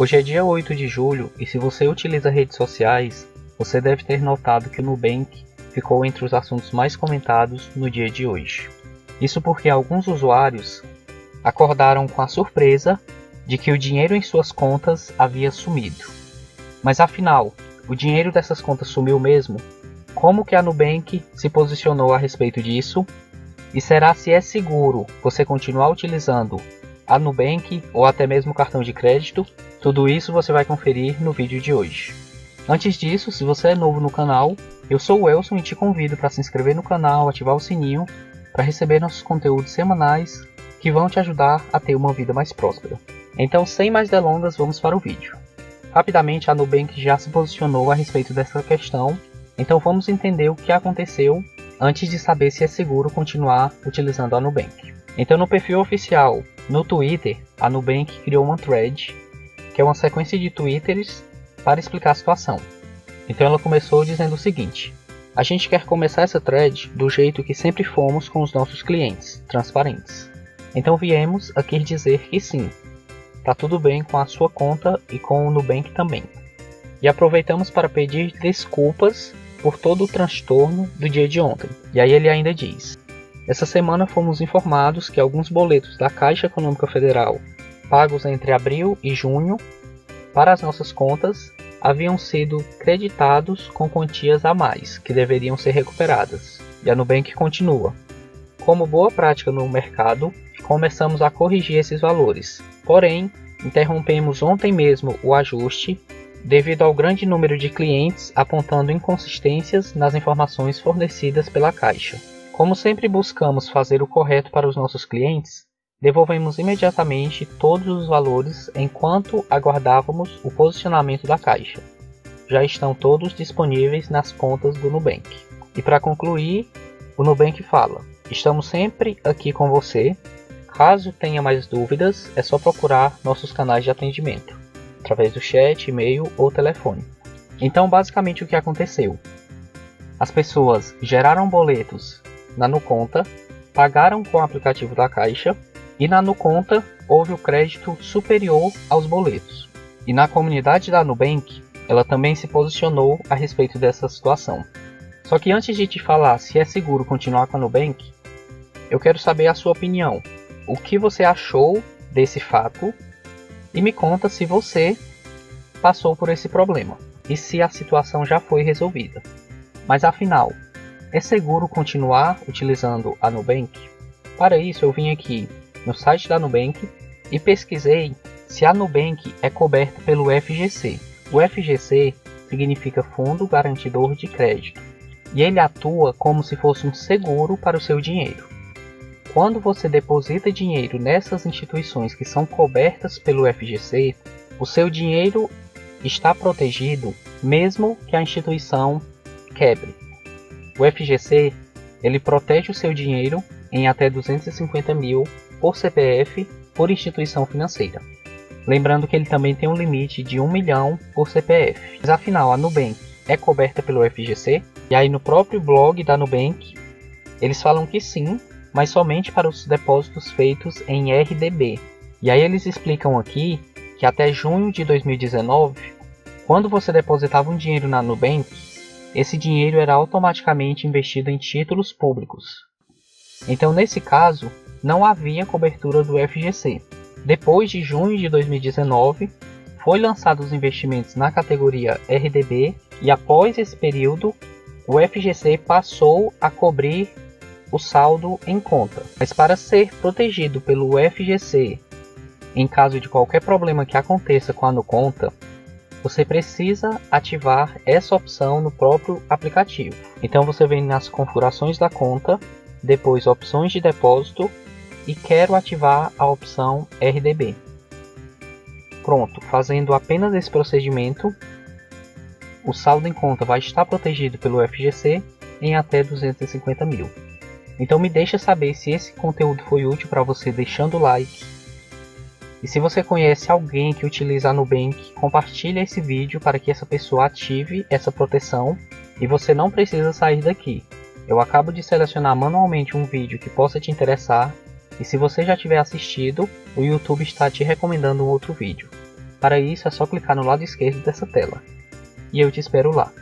Hoje é dia 8 de julho e se você utiliza redes sociais, você deve ter notado que o Nubank ficou entre os assuntos mais comentados no dia de hoje. Isso porque alguns usuários acordaram com a surpresa de que o dinheiro em suas contas havia sumido. Mas afinal, o dinheiro dessas contas sumiu mesmo? Como que a Nubank se posicionou a respeito disso? E será se é seguro você continuar utilizando a Nubank ou até mesmo cartão de crédito? Tudo isso você vai conferir no vídeo de hoje. Antes disso, se você é novo no canal, eu sou o Elson e te convido para se inscrever no canal, ativar o sininho para receber nossos conteúdos semanais que vão te ajudar a ter uma vida mais próspera. Então, sem mais delongas, vamos para o vídeo. Rapidamente, a Nubank já se posicionou a respeito dessa questão, então vamos entender o que aconteceu antes de saber se é seguro continuar utilizando a Nubank. Então, no perfil oficial no Twitter, a Nubank criou uma thread, que é uma sequência de twitters para explicar a situação. Então, ela começou dizendo o seguinte: a gente quer começar essa thread do jeito que sempre fomos com os nossos clientes, transparentes. Então viemos aqui dizer que sim, tá tudo bem com a sua conta e com o Nubank também. E aproveitamos para pedir desculpas por todo o transtorno do dia de ontem. E aí ele ainda diz: Essa semana fomos informados que alguns boletos da Caixa Econômica Federal, pagos entre abril e junho, para as nossas contas, haviam sido creditados com quantias a mais, que deveriam ser recuperadas. E a Nubank continua. Como boa prática no mercado, começamos a corrigir esses valores. Porém, interrompemos ontem mesmo o ajuste devido ao grande número de clientes apontando inconsistências nas informações fornecidas pela Caixa. Como sempre buscamos fazer o correto para os nossos clientes, Devolvemos imediatamente todos os valores enquanto aguardávamos o posicionamento da caixa. Já estão todos disponíveis nas contas do Nubank. E para concluir, o Nubank fala: Estamos sempre aqui com você. Caso tenha mais dúvidas, é só procurar nossos canais de atendimento, através do chat, e-mail ou telefone. Então, basicamente, o que aconteceu? As pessoas geraram boletos na Nuconta, pagaram com o aplicativo da Caixa e na Nuconta houve o crédito superior aos boletos. E na comunidade da Nubank, ela também se posicionou a respeito dessa situação. Só que antes de te falar se é seguro continuar com a Nubank, eu quero saber a sua opinião. O que você achou desse fato? E me conta se você passou por esse problema e se a situação já foi resolvida. Mas afinal, é seguro continuar utilizando a Nubank? Para isso, eu vim aqui no site da Nubank e pesquisei se a Nubank é coberta pelo FGC. O FGC significa Fundo Garantidor de Crédito e ele atua como se fosse um seguro para o seu dinheiro. Quando você deposita dinheiro nessas instituições que são cobertas pelo FGC, o seu dinheiro está protegido mesmo que a instituição quebre. O FGC ele protege o seu dinheiro em até 250 mil por CPF por instituição financeira. Lembrando que ele também tem um limite de 1 milhão por CPF. Mas afinal, a Nubank é coberta pelo FGC? E aí no próprio blog da Nubank, eles falam que sim, mas somente para os depósitos feitos em RDB. E aí eles explicam aqui que até junho de 2019, quando você depositava um dinheiro na Nubank, esse dinheiro era automaticamente investido em títulos públicos. Então, nesse caso, não havia cobertura do FGC. Depois de junho de 2019, foi lançado os investimentos na categoria RDB e após esse período, o FGC passou a cobrir o saldo em conta. Mas para ser protegido pelo FGC em caso de qualquer problema que aconteça com a no conta, você precisa ativar essa opção no próprio aplicativo. Então você vem nas configurações da conta, depois opções de depósito e quero ativar a opção RDB. Pronto, fazendo apenas esse procedimento, o saldo em conta vai estar protegido pelo FGC em até 250 mil. Então me deixa saber se esse conteúdo foi útil para você deixando o like. E se você conhece alguém que utiliza a Nubank, compartilhe esse vídeo para que essa pessoa ative essa proteção e você não precisa sair daqui. Eu acabo de selecionar manualmente um vídeo que possa te interessar e se você já tiver assistido, o YouTube está te recomendando um outro vídeo. Para isso é só clicar no lado esquerdo dessa tela. E eu te espero lá.